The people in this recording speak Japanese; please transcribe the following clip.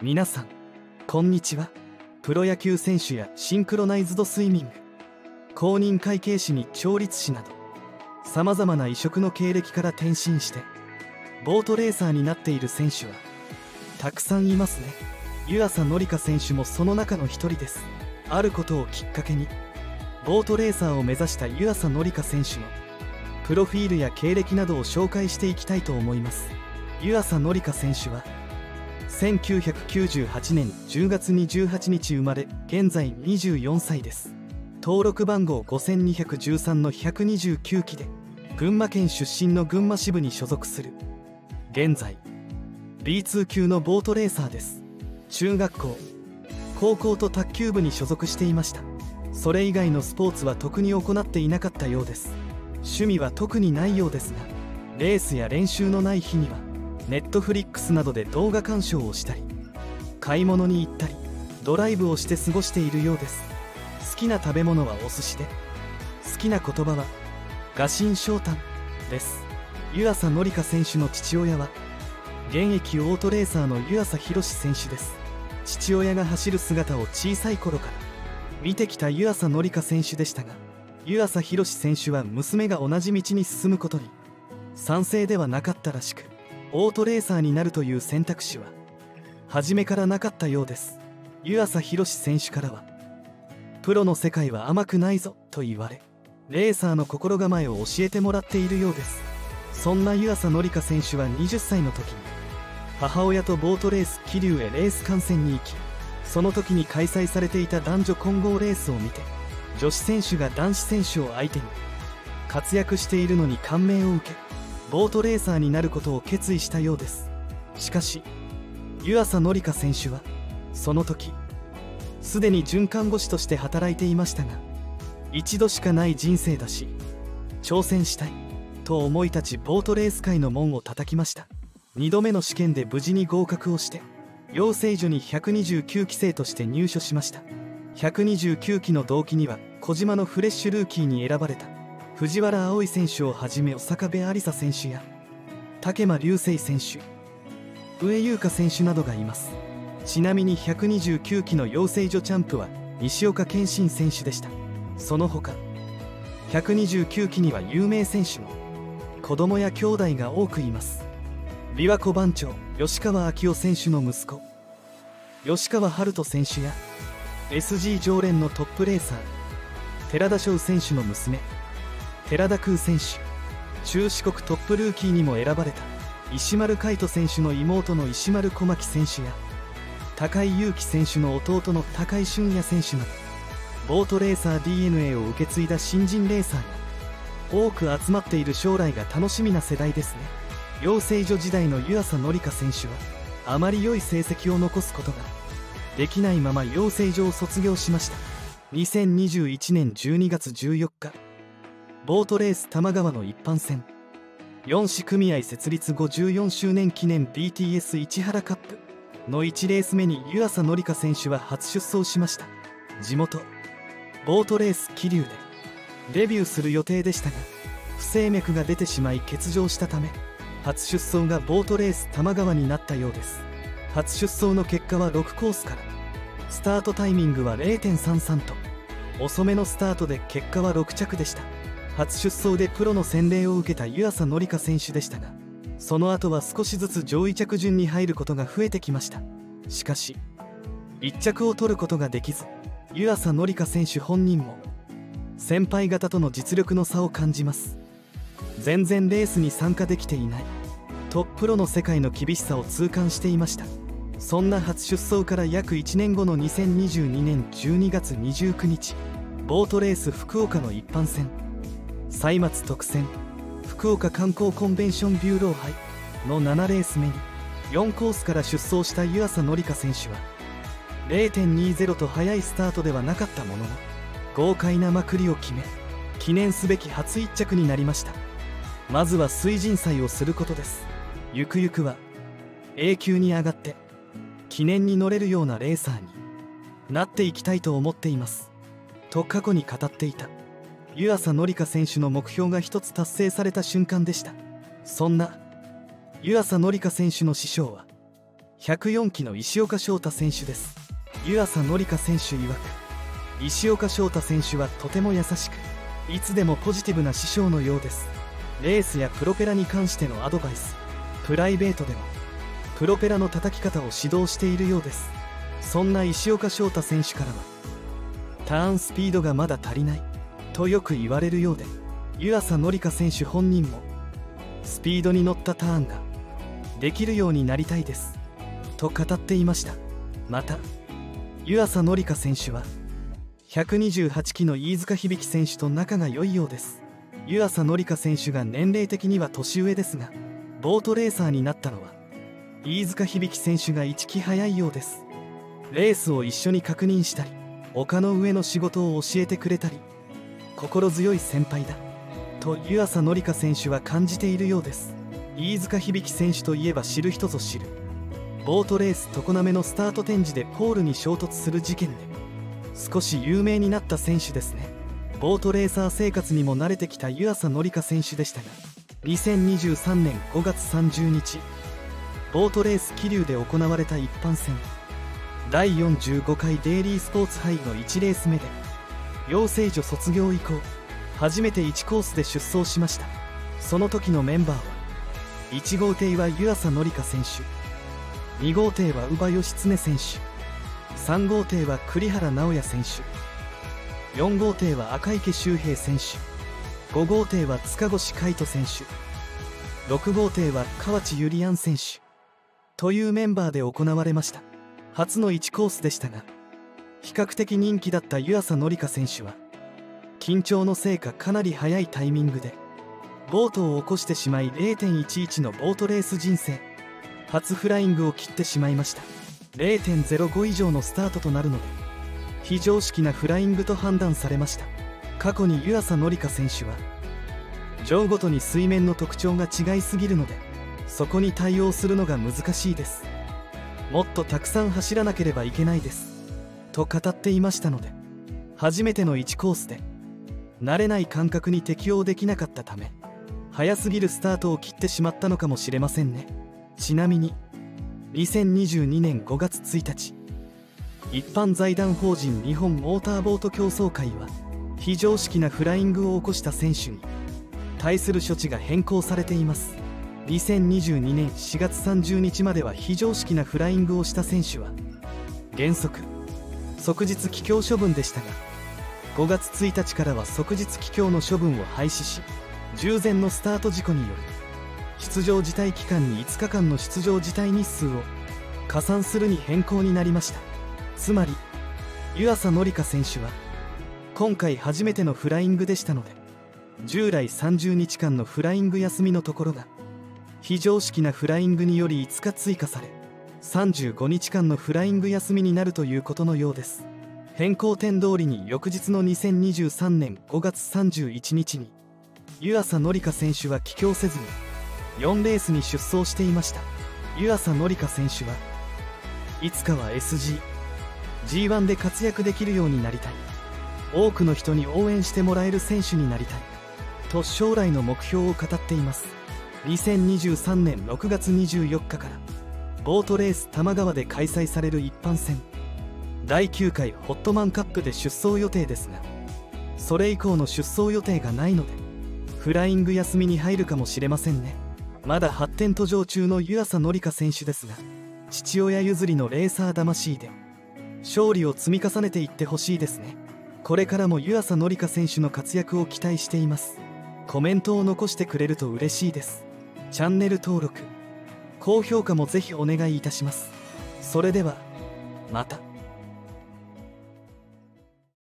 皆さんこんにちは。プロ野球選手やシンクロナイズドスイミング公認会計士に調律師などさまざまな異色の経歴から転身してボートレーサーになっている選手はたくさんいますね。湯浅紀香選手もその中の一人です。あることをきっかけにボートレーサーを目指した湯浅紀香選手のプロフィールや経歴などを紹介していきたいと思います。湯浅紀香選手は1998年10月28日生まれ現在24歳です。登録番号5213の129期で群馬県出身の群馬支部に所属する。現在 B2 級のボートレーサーです。中学校高校と卓球部に所属していました。それ以外のスポーツは特に行っていなかったようです。趣味は特にないようですがレースや練習のない日にはネットフリックスなどで動画鑑賞をしたり買い物に行ったりドライブをして過ごしているようです。好きな食べ物はお寿司で好きな言葉は画心昇胆です。湯浅紀香選手の父親は現役オートレーサーの湯浅博選手です。父親が走る姿を小さい頃から見てきた湯浅紀香選手でしたが湯浅博選手は娘が同じ道に進むことに賛成ではなかったらしくオートレーサーになるという選択肢は初めからなかったようです。湯浅博選手からはプロの世界は甘くないぞと言われレーサーの心構えを教えてもらっているようです。そんな湯浅紀香選手は20歳の時に母親とボートレース桐生へレース観戦に行きその時に開催されていた男女混合レースを見て女子選手が男子選手を相手に活躍しているのに感銘を受けボートレーサーになることを決意したようです。しかし湯浅紀香選手はその時すでに准看護師として働いていましたが一度しかない人生だし挑戦したいと思い立ちボートレース界の門を叩きました。2度目の試験で無事に合格をして養成所に129期生として入所しました。129期の同期には小島のフレッシュルーキーに選ばれた。藤原葵選手をはじめ坂部有沙選手や竹間流星選手上優香選手などがいます。ちなみに129期の養成所チャンプは西岡健信選手でした。その他129期には有名選手も子供や兄弟が多くいます。琵琶湖番長吉川昭夫選手の息子吉川遥人選手や SG 常連のトップレーサー寺田翔選手の娘寺田空選手中四国トップルーキーにも選ばれた石丸海人選手の妹の石丸小牧選手や高井祐希選手の弟の高井俊也選手などボートレーサー DNA を受け継いだ新人レーサーが多く集まっている将来が楽しみな世代ですね。養成所時代の湯浅紀香選手はあまり良い成績を残すことができないまま養成所を卒業しました。2021年12月14日。ボートレース多摩川の一般戦。4市組合設立54周年記念 BTS 市原カップ。の1レース目に湯浅紀香選手は初出走しました。地元ボートレース桐生で。デビューする予定でしたが不整脈が出てしまい欠場したため初出走がボートレース多摩川になったようです。初出走の結果は6コースから。スタートタイミングは0.33と。遅めのスタートで結果は6着でした。初出走でプロの洗礼を受けた湯浅紀香選手でしたがその後は少しずつ上位着順に入ることが増えてきました。しかし1着を取ることができず湯浅紀香選手本人も先輩方との実力の差を感じます。全然レースに参加できていないとプロの世界の厳しさを痛感していました。そんな初出走から約1年後の2022年12月29日ボートレース福岡の一般戦。歳末特選福岡観光コンベンションビューロー杯の7レース目に4コースから出走した湯浅紀香選手は0.20と速いスタートではなかったものの豪快なまくりを決め記念すべき初1着になりました。まずは水神祭をすることです。ゆくゆくは A 級に上がって記念に乗れるようなレーサーになっていきたいと思っています。と過去に語っていた湯浅紀香選手の目標が一つ達成された瞬間でした。そんな湯浅紀香選手の師匠は104期の石岡翔太選手です。湯浅紀香選手曰く石岡翔太選手はとても優しくいつでもポジティブな師匠のようです。レースやプロペラに関してのアドバイスプライベートでもプロペラの叩き方を指導しているようです。そんな石岡翔太選手からはターンスピードがまだ足りない。とよく言われるようで湯浅紀香選手本人もスピードに乗ったターンができるようになりたいですと語っていました。また湯浅紀香選手は128期の飯塚響選手と仲が良いようです。湯浅紀香選手が年齢的には年上ですがボートレーサーになったのは飯塚響選手が1期早いようです。レースを一緒に確認したり丘の上の仕事を教えてくれたり心強い先輩だ。と湯浅紀香選手は感じているようです。飯塚響選手といえば知る人ぞ知る。ボートレース常滑のスタート展示でポールに衝突する事件で少し有名になった選手ですね。ボートレーサー生活にも慣れてきた湯浅紀香選手でしたが2023年5月30日ボートレース桐生で行われた一般戦。第45回デイリースポーツ杯の1レース目で養成所卒業以降初めて1コースで出走しました。その時のメンバーは1号艇は湯浅紀香選手。2号艇は乳母義経選手。3号艇は栗原直也選手。4号艇は赤池周平選手。5号艇は塚越海人選手。6号艇は河内ゆりやん選手。というメンバーで行われました。初の1コースでしたが比較的人気だった湯浅紀香選手は緊張のせいかかなり早いタイミングでボートを起こしてしまい0.11のボートレース人生。初フライングを切ってしまいました。0.05以上のスタートとなるので非常識なフライングと判断されました。過去に湯浅紀香選手は上ごとに水面の特徴が違いすぎるのでそこに対応するのが難しいです。もっとたくさん走らなければいけないです。と語っていましたので初めての1コースで慣れない感覚に適応できなかったため早すぎるスタートを切ってしまったのかもしれませんね。ちなみに2022年5月1日一般財団法人日本モーターボート競争会は非常識なフライングを起こした選手に対する処置が変更されています。2022年4月30日までは非常識なフライングをした選手は原則即日帰郷処分でしたが5月1日からは即日帰郷の処分を廃止し従前のスタート事故による出場辞退期間に5日間の出場辞退日数を加算するに変更になりました。つまり湯浅紀香選手は今回初めてのフライングでしたので従来30日間のフライング休みのところが非常識なフライングにより5日追加され35日間のフライング休みになるということのようです。変更点通りに翌日の2023年5月31日に湯浅紀香選手は帰郷せずに4レースに出走していました。湯浅紀香選手はいつかは SG G1 で活躍できるようになりたい。多くの人に応援してもらえる選手になりたい。と将来の目標を語っています。2023年6月24日から。ボートレース多摩川で開催される一般戦。第9回ホットマンカップで出走予定ですがそれ以降の出走予定がないのでフライング休みに入るかもしれませんね。まだ発展途上中の湯浅紀香選手ですが父親譲りのレーサー魂で勝利を積み重ねていってほしいですね。これからも湯浅紀香選手の活躍を期待しています。コメントを残してくれると嬉しいです。チャンネル登録高評価もぜひお願いいたします。それではまた。